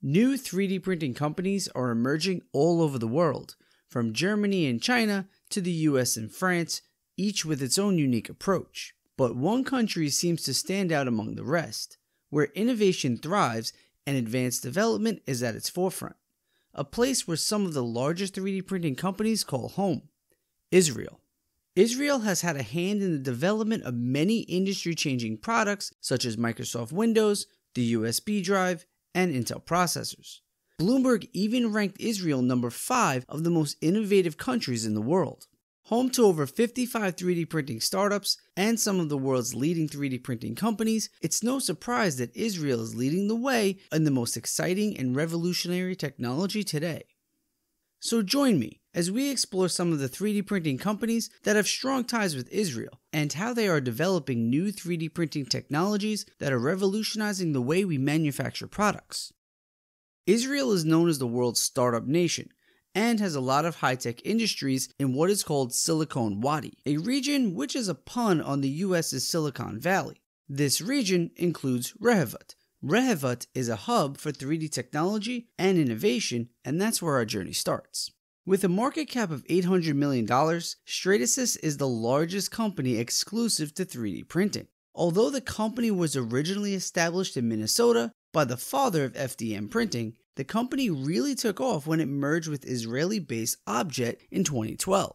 New 3D printing companies are emerging all over the world, from Germany and China to the US and France, each with its own unique approach. But one country seems to stand out among the rest, where innovation thrives and advanced development is at its forefront. A place where some of the largest 3D printing companies call home Israel. Israel has had a hand in the development of many industry changing products such as Microsoft Windows, the USB drive, and Intel processors. Bloomberg even ranked Israel number 5 of the most innovative countries in the world. Home to over 55 3D printing startups and some of the world's leading 3D printing companies, it's no surprise that Israel is leading the way in the most exciting and revolutionary technology today. So join me as we explore some of the 3D printing companies that have strong ties with Israel and how they are developing new 3D printing technologies that are revolutionizing the way we manufacture products. Israel is known as the world's startup nation and has a lot of high tech industries in what is called Silicon Wadi, a region which is a pun on the US's Silicon Valley. This region includes Rehovot. Rehovot is a hub for 3D technology and innovation, and that's where our journey starts. With a market cap of $800 million, Stratasys is the largest company exclusive to 3D printing. Although the company was originally established in Minnesota by the father of FDM printing, the company really took off when it merged with Israeli based Objet in 2012.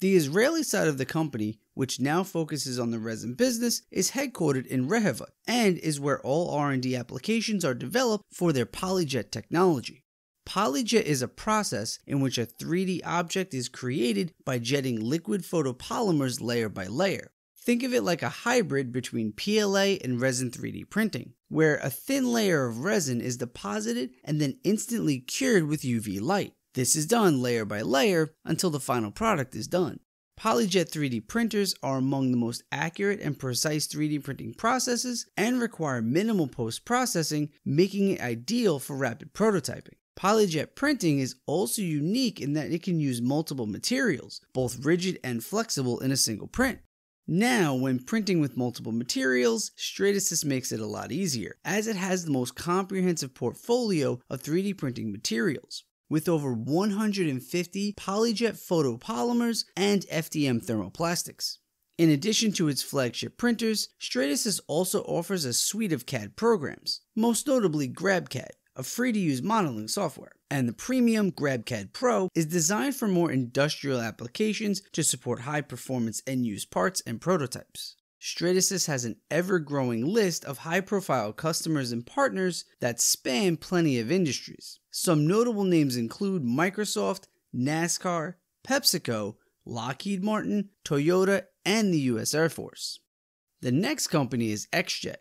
The Israeli side of the company, which now focuses on the resin business, is headquartered in Rehovot and is where all R&D applications are developed for their PolyJet technology. PolyJet is a process in which a 3D object is created by jetting liquid photopolymers layer by layer. Think of it like a hybrid between PLA and resin 3D printing, where a thin layer of resin is deposited and then instantly cured with UV light. This is done layer by layer until the final product is done. PolyJet 3D printers are among the most accurate and precise 3D printing processes and require minimal post processing, making it ideal for rapid prototyping. PolyJet printing is also unique in that it can use multiple materials, both rigid and flexible, in a single print. Now, when printing with multiple materials, Stratasys makes it a lot easier, as it has the most comprehensive portfolio of 3D printing materials, with over 150 PolyJet photopolymers and FDM thermoplastics. In addition to its flagship printers, Stratasys also offers a suite of CAD programs, most notably GrabCAD, a free to use modeling software. And the premium GrabCAD Pro is designed for more industrial applications to support high performance end use parts and prototypes. Stratasys has an ever growing list of high profile customers and partners that span plenty of industries. Some notable names include Microsoft, NASCAR, PepsiCo, Lockheed Martin, Toyota, and the US Air Force. The next company is XJet.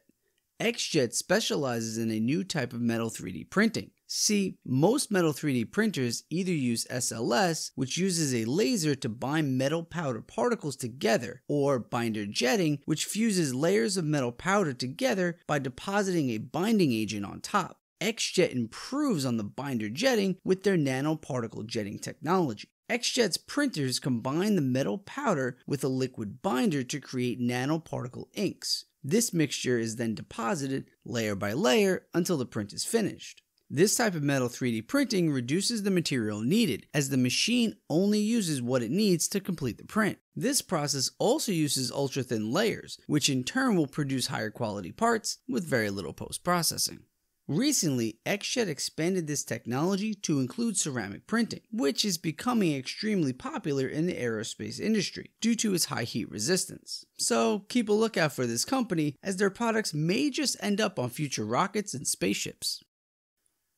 XJet specializes in a new type of metal 3D printing. See, most metal 3D printers either use SLS, which uses a laser to bind metal powder particles together, or binder jetting, which fuses layers of metal powder together by depositing a binding agent on top. XJet improves on the binder jetting with their nanoparticle jetting technology. XJet's printers combine the metal powder with a liquid binder to create nanoparticle inks. This mixture is then deposited layer by layer until the print is finished. This type of metal 3D printing reduces the material needed, as the machine only uses what it needs to complete the print. This process also uses ultra thin layers, which in turn will produce higher quality parts with very little post processing. Recently, XJet expanded this technology to include ceramic printing, which is becoming extremely popular in the aerospace industry due to its high heat resistance. So keep a lookout for this company as their products may just end up on future rockets and spaceships.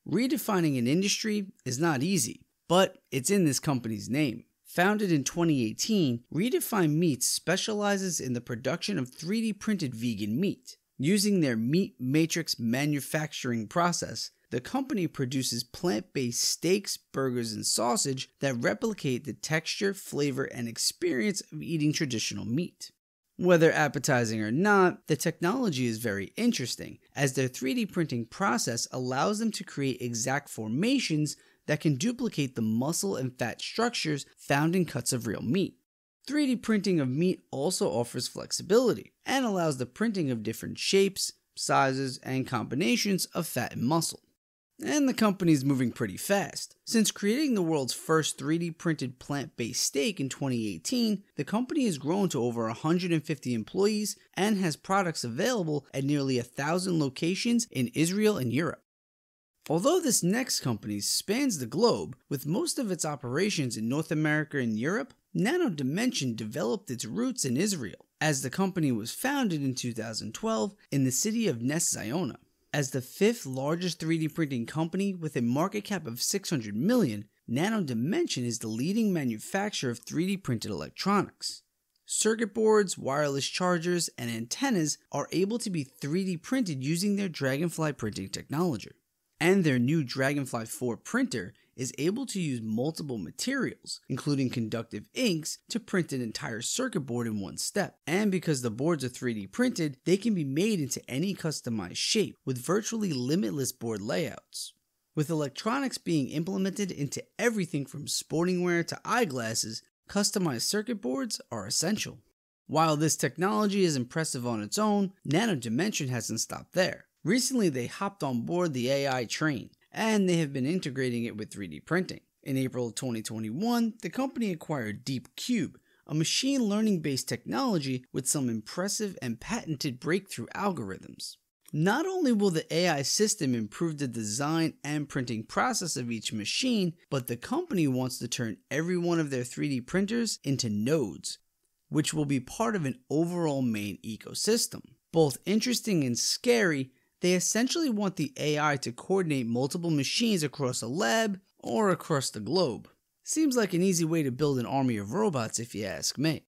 Redefining an industry is not easy, but it's in this company's name. Founded in 2018, Redefine Meats specializes in the production of 3D printed vegan meat. Using their meat matrix manufacturing process, the company produces plant based steaks, burgers, and sausage that replicate the texture, flavor, and experience of eating traditional meat. Whether appetizing or not, the technology is very interesting, as their 3D printing process allows them to create exact formations that can duplicate the muscle and fat structures found in cuts of real meat. 3D printing of meat also offers flexibility and allows the printing of different shapes, sizes, and combinations of fat and muscle. And the company is moving pretty fast. Since creating the world's first 3D printed plant based steak in 2018, the company has grown to over 150 employees and has products available at nearly a thousand locations in Israel and Europe. Although this next company spans the globe, with most of its operations in North America and Europe, Nano Dimension developed its roots in Israel, as the company was founded in 2012 in the city of Ness Ziona. As the fifth largest 3D printing company with a market cap of 600 million, Nano Dimension is the leading manufacturer of 3D printed electronics. Circuit boards, wireless chargers, and antennas are able to be 3D printed using their Dragonfly printing technology. And their new Dragonfly 4 printer is able to use multiple materials, including conductive inks, to print an entire circuit board in one step. And because the boards are 3D printed, they can be made into any customized shape with virtually limitless board layouts. With electronics being implemented into everything from sporting wear to eyeglasses, customized circuit boards are essential. While this technology is impressive on its own, Nano Dimension hasn't stopped there. Recently, they hopped on board the AI train, and they have been integrating it with 3D printing. In April of 2021, the company acquired DeepCube, a machine learning based technology with some impressive and patented breakthrough algorithms. Not only will the AI system improve the design and printing process of each machine, but the company wants to turn every one of their 3D printers into nodes, which will be part of an overall main ecosystem. Both interesting and scary, they essentially want the AI to coordinate multiple machines across a lab or across the globe. Seems like an easy way to build an army of robots, if you ask me.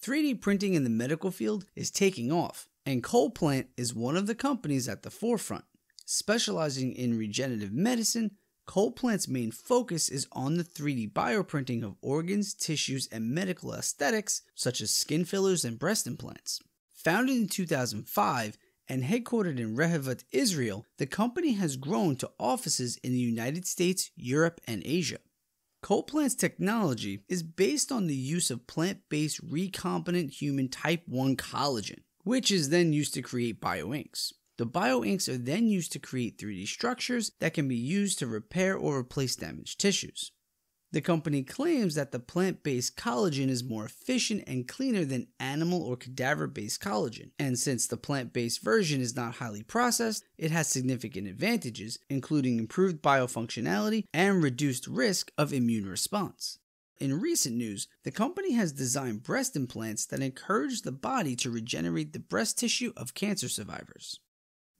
3D printing in the medical field is taking off, and CollPlant is one of the companies at the forefront. Specializing in regenerative medicine, CollPlant's main focus is on the 3D bioprinting of organs, tissues, and medical aesthetics, such as skin fillers and breast implants. Founded in 2005, and headquartered in Rehovot, Israel, the company has grown to offices in the United States, Europe, and Asia. CollPlant's technology is based on the use of plant based recombinant human type 1 collagen, which is then used to create bioinks. The bioinks are then used to create 3D structures that can be used to repair or replace damaged tissues. The company claims that the plant based collagen is more efficient and cleaner than animal or cadaver based collagen, and since the plant based version is not highly processed, it has significant advantages, including improved biofunctionality and reduced risk of immune response. In recent news, the company has designed breast implants that encourage the body to regenerate the breast tissue of cancer survivors.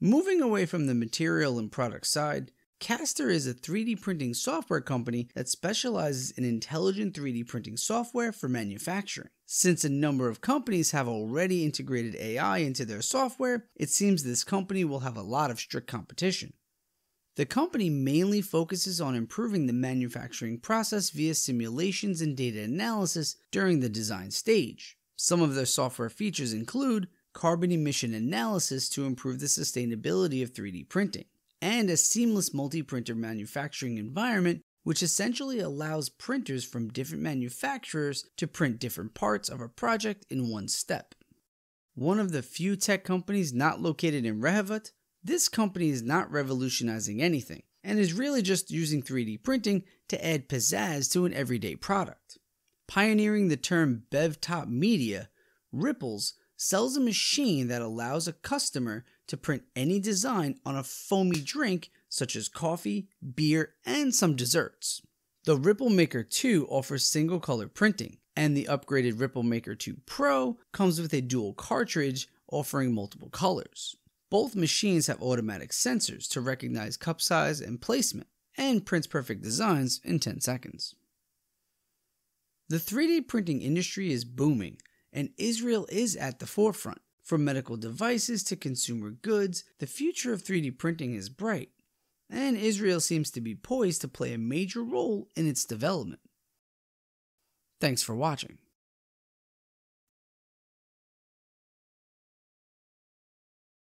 Moving away from the material and product side, Castor is a 3D printing software company that specializes in intelligent 3D printing software for manufacturing. Since a number of companies have already integrated AI into their software, it seems this company will have a lot of strict competition. The company mainly focuses on improving the manufacturing process via simulations and data analysis during the design stage. Some of their software features include carbon emission analysis to improve the sustainability of 3D printing and a seamless multi printer manufacturing environment, which essentially allows printers from different manufacturers to print different parts of a project in one step. One of the few tech companies not located in Rehovot, this company is not revolutionizing anything and is really just using 3D printing to add pizzazz to an everyday product. Pioneering the term BevTop Media, Ripples sells a machine that allows a customer to print any design on a foamy drink such as coffee, beer, and some desserts. The Ripple Maker 2 offers single color printing, and the upgraded Ripple Maker 2 Pro comes with a dual cartridge offering multiple colors. Both machines have automatic sensors to recognize cup size and placement, and prints perfect designs in 10 seconds. The 3D printing industry is booming, and Israel is at the forefront. From medical devices to consumer goods, the future of 3D printing is bright, and Israel seems to be poised to play a major role in its development. Thanks for watching.